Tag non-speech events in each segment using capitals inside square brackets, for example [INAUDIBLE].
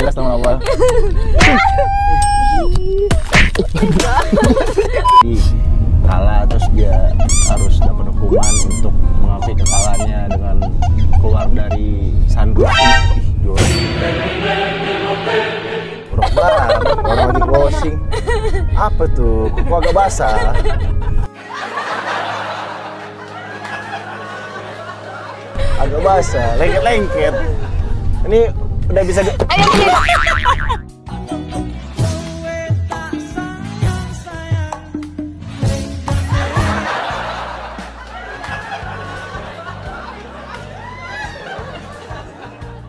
jelas nama awal Jadi, kalah terus dia harus dapat hukuman untuk mengakui kekalahannya dengan keluar dari. Jorok banget, orang lagi closing. Apa tuh? Kok agak basah? Agak basah, lengket-lengket. Ini udah bisa di-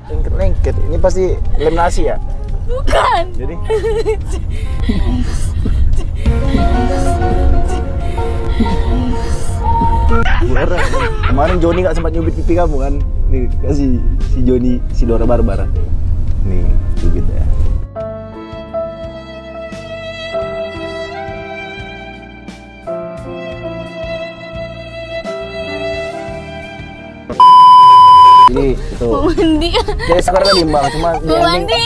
lengket-lengket. Ini pasti lem nasi ya? Bukan. Jadi Buara. Kemarin Joni nggak sempat nyubit pipi kamu kan? Nih kasih si Joni si Dora Barbara. Nih cubit ya. Jadi itu. Mau mandi. Jadi sekarang tadi mbak, cuma Mau mandi. [LAUGHS]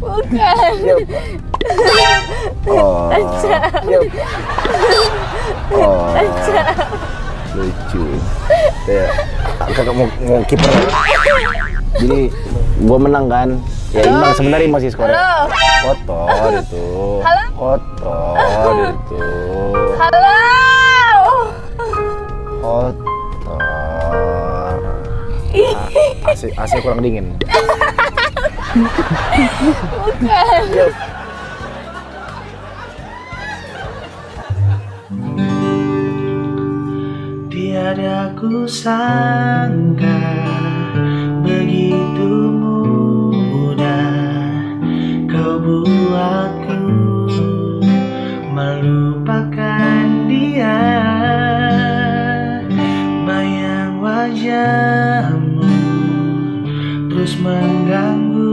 Bukan. Oh. Oh. Lucu. Ya. Kakak mau mau kiper. Jadi gua menang kan. Ya imbang sebenarnya masih skornya. Halo. Kotor itu. Halo? Kotor itu. Halo. Kotor. AC, AC kurang dingin. Bukan. Yuk. Tiada ku sangka begitu mudah kau buatku melupakan dia bayang wajahmu terus menggangguku